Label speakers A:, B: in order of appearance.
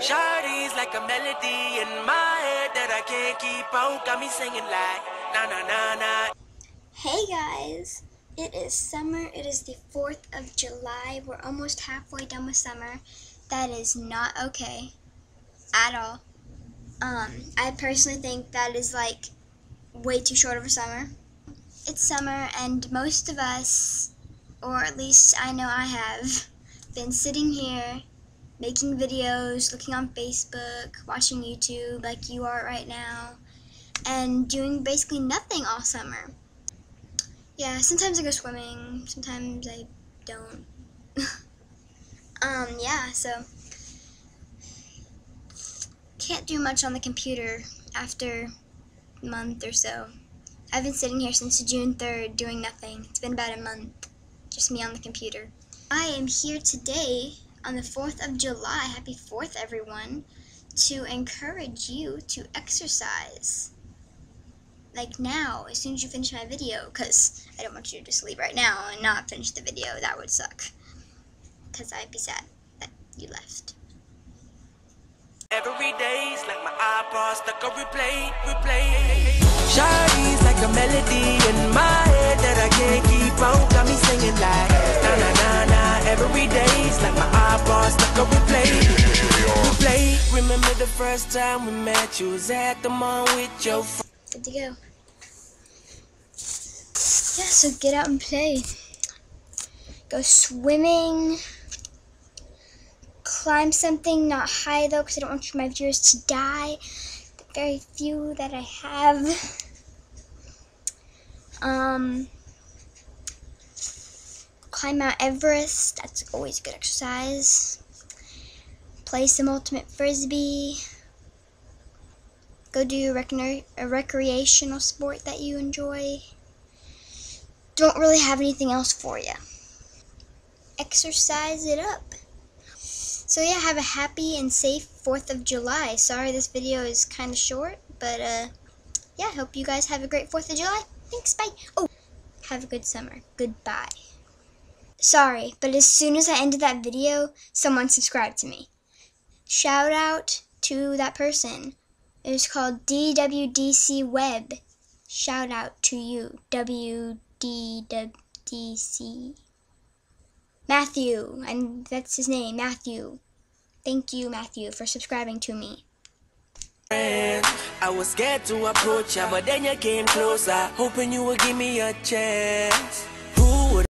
A: Shawty's like a melody in my head that I can't keep out. Got me singing like na na na na.
B: Hey guys, it is summer. It is the 4th of July. We're almost halfway done with summer. That is not okay at all. Um, I personally think that is like way too short of a summer. It's summer, and most of us, or at least I know I have, been sitting here making videos, looking on Facebook, watching YouTube like you are right now, and doing basically nothing all summer. Yeah, sometimes I go swimming, sometimes I don't. um, yeah, so can't do much on the computer after a month or so. I've been sitting here since June 3rd doing nothing. It's been about a month, just me on the computer. I am here today on the 4th of July, happy 4th everyone, to encourage you to exercise. Like now, as soon as you finish my video, because I don't want you to just leave right now and not finish the video, that would suck. Because I'd be sad that you left.
A: Every day's like my iPod stuck on replay, replay. Shawty's like a melody in my head that I can't keep out. Got me singing like na na na na. Every day's like my iPod stuck on replay, replay. Remember the first time we met? You was at the mall with your friends.
B: Good to go. Yeah, so get out and play. Go swimming. Climb something, not high though, because I don't want my viewers to die. The very few that I have. Um, climb Mount Everest. That's always a good exercise. Play some ultimate frisbee. Go do a, recre- a recreational sport that you enjoy. Don't really have anything else for you. Exercise it up. So yeah, have a happy and safe 4th of July. Sorry this video is kind of short, but uh, yeah, hope you guys have a great 4th of July. Thanks, bye. Oh, have a good summer. Goodbye. Sorry, but as soon as I ended that video, someone subscribed to me. Shout out to that person. It was called DWDC Web. Shout out to you, WDWDC. Matthew, and that's his name, Matthew. Thank you, Matthew, for subscribing to me.
A: I was scared to approach but then you came closer, hoping you would give me a chance.